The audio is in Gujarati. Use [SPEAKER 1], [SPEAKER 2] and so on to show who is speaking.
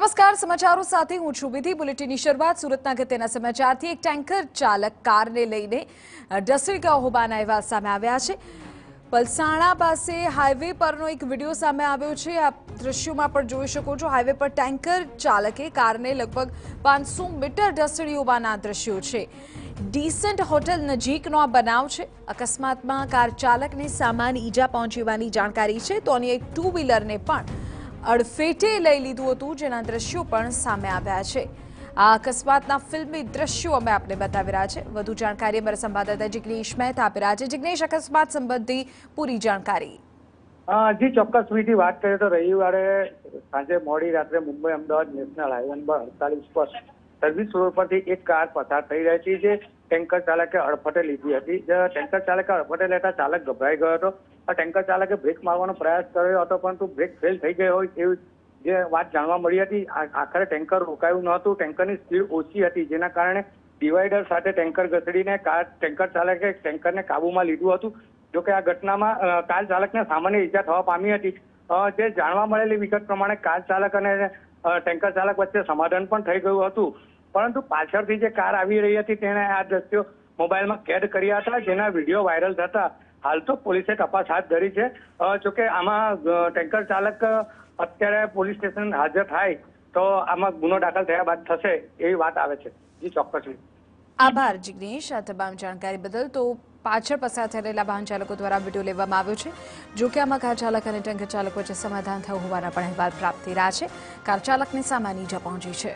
[SPEAKER 1] નમસ્કાર, સમાચારો સાથે હું છું વિધિ. બુલેટિનની શરૂઆત સુરતના અગત્યના સમાચારથી. એક ટેન્કર ચાલક કારને લઈને ઢસડી ગયો હોવાના અહેવાલ સામે આવ્યા છે. પલસાણા પાસે હાઈવે પરનો એક વીડિયો સામે આવ્યો છે. આપ દ્રશ્યોમાં પણ જોઈ શકો છો, હાઈવે પર ટેન્કર ચાલકે કારને લગભગ પાંચસો મીટર ઢસડી હોવાના દ્રશ્યો છે. ડીસન્ટ હોટલ નજીકનો આ બનાવ છે. અકસ્માતમાં કાર ચાલકને સામાન ઈજા પહોંચવાની જાણકારી છે. તો અન્ય એક ટુ વ્હીલરને પણ અડફેટે લઈ લીધું હતું, જેના દ્રશ્યો પણ સામે આવ્યા છે. આ અકસ્માતના ફિલ્મી દ્રશ્યો અમે આપને બતાવી રહ્યા છે. વધુ જાણકારી અમારા સંવાદદાતા જિગ્નેશ મહેતા આપી રહ્યા છે. જિગ્નેશ, અકસ્માત સંબંધી પૂરી જાણકારી.
[SPEAKER 2] જી ચોક્કસ વિધિ વાત કરીએ તો રવિવારે સાંજે મોડી રાત્રે Mumbai Ahmedabad national highway number અડતાલીસ પર સર્વિસ રોડ પરથી એક કાર પસાર થઈ રહી હતી જે ટેન્કર ચાલકે અડફટે લીધી હતી. ટેન્કર ચાલકે અડફટે લેતા ચાલક ગભરાઈ ગયો હતો. આ ટેન્કર ચાલકે બ્રેક મારવાનો પ્રયાસ કર્યો હતો, પરંતુ બ્રેક ફેલ થઈ ગયો હોય એવી જે વાત જાણવા મળી હતી આખરે ટેન્કર રોકાયું નહોતું ટેન્કરની સ્પીડ ઓછી હતી, જેના કારણે ડિવાઈડર સાથે ટેન્કર ઘસડીને કાર ટેન્કર ચાલકે ટેન્કરને કાબુમાં લીધું હતું જોકે આ ઘટનામાં કાર ચાલકને સામાન્ય ઈજા થવા પામી હતી. જે જાણવા મળેલી વિગત પ્રમાણે કાર ચાલક અને ટેન્કર ચાલક વચ્ચે સમાધાન પણ થઈ ગયું હતું. પરંતુ પાછળથી જે કાર આવી રહી હતી, તેણે આ દ્રશ્યો મોબાઈલમાં કેદ કર્યા હતા, જેના વીડિયો વાયરલ થતા હાલ તો પોલીસે તપાસ હાથ ધરી છે. જોકે આમાં ટેન્કર ચાલક અત્યારે પોલીસ સ્ટેશન હાજર થાય તો આમાં ગુનો દાખલ થયા બાદ થશે એવી વાત આવે છે. જી, ચોક્કસ.
[SPEAKER 1] આભાર, જિગ્નેશ. આ તમામ જાણકારી બદલ તો પાછળ પસાર થયેલા વાહન ચાલકો દ્વારા વીડિયો લેવામાં આવ્યો છે. જો કે આમાં કાર ચાલક અને ટેન્કર ચાલક વચ્ચે સમાધાન થયું હોવાના પણ અહેવાલ પ્રાપ્ત થઈ રહ્યા છે. કાર ચાલકને સામાન્ય ઈજા પહોંચી છે.